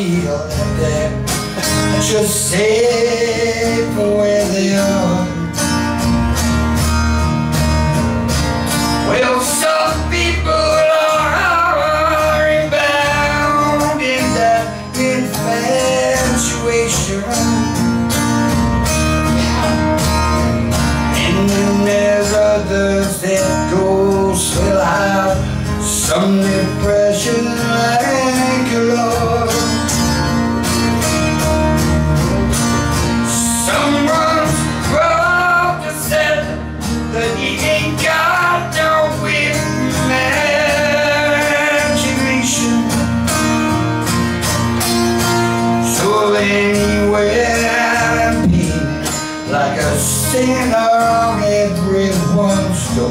feel that they're just safe where they are.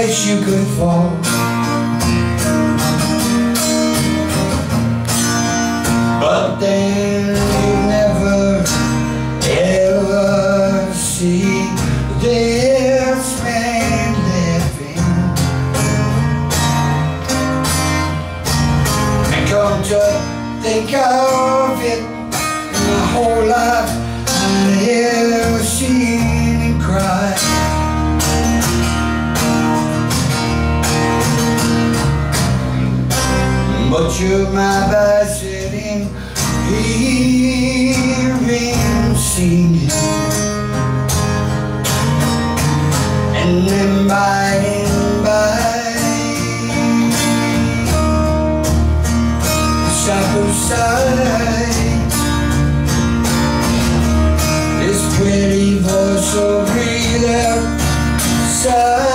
place you could fall. But then But you're my best sitting here and singing And then by and by shop of side This pretty voice will be there side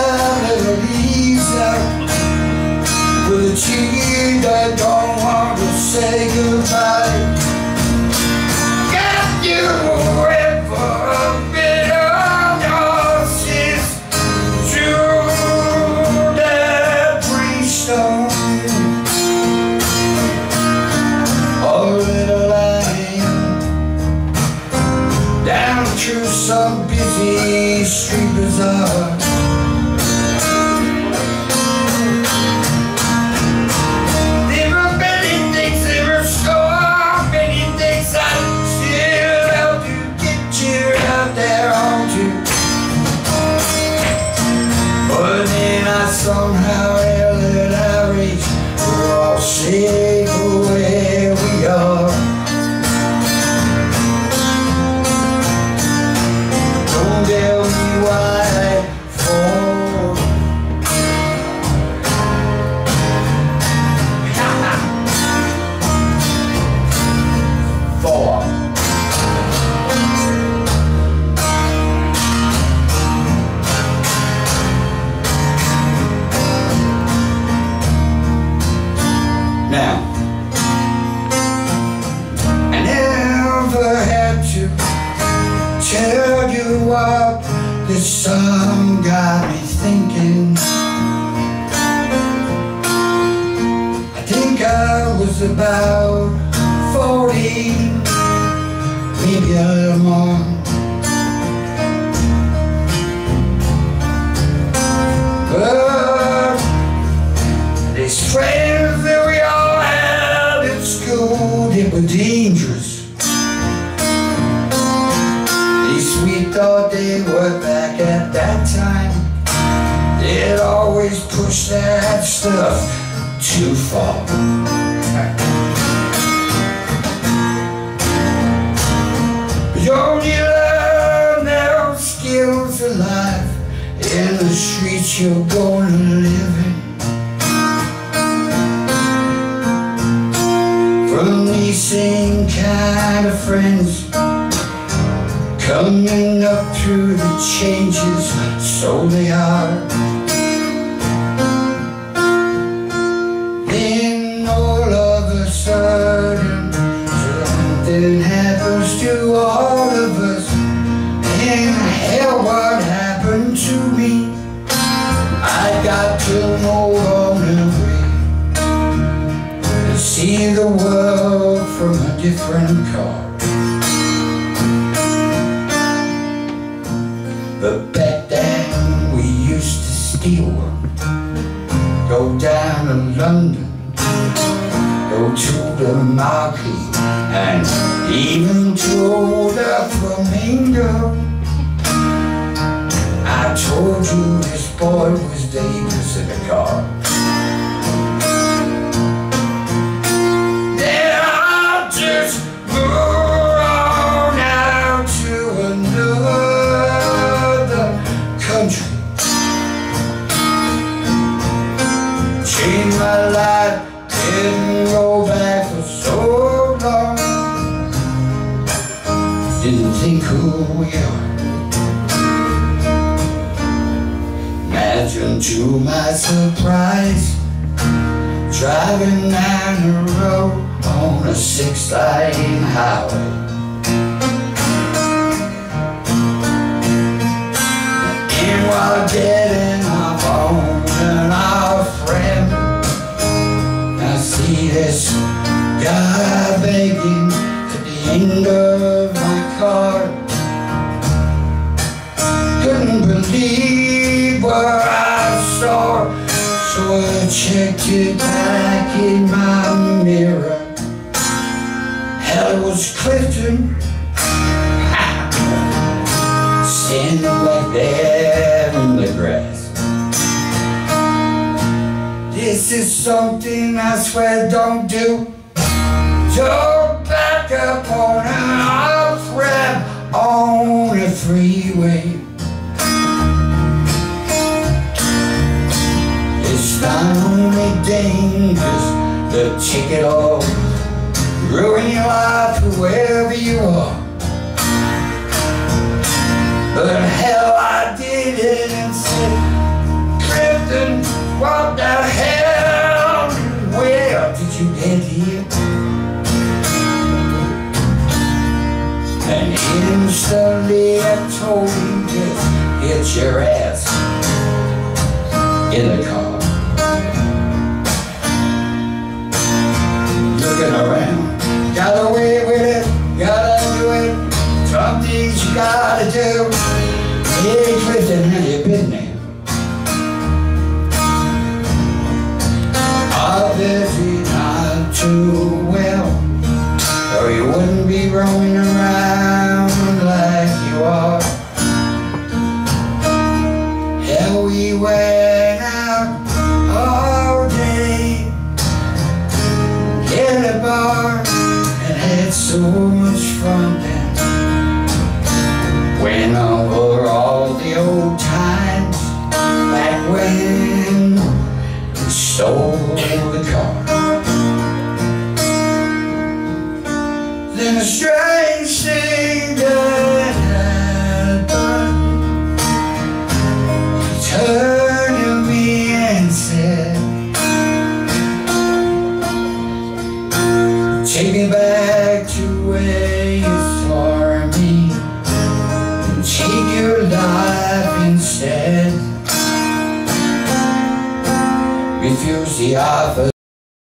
was about 40, maybe a little more. But these friends that we all had at school, they were dangerous. At least we thought they were back at that time. They'd always push that stuff too far. Streets you're gonna live in From these same kind of friends Coming up through the changes, so they are different car. But back then we used to steal Go down to London Go to the market And even to the flamingo. I told you this boy was dangerous in the car didn't go back for so long. Didn't think who we are Imagine to my surprise Driving down the road on a six-lane highway. And while getting what I saw So I checked it back in my mirror. Hell, it was Clifton. Standing back there in the grass. This is something I swear don't do. Don't back up on an off ramp on a freeway the it all ruin your life wherever you are But hell, I did it and said, Clifton, what the hell? Where did you get here? And instantly I told him, just get your ass in the car.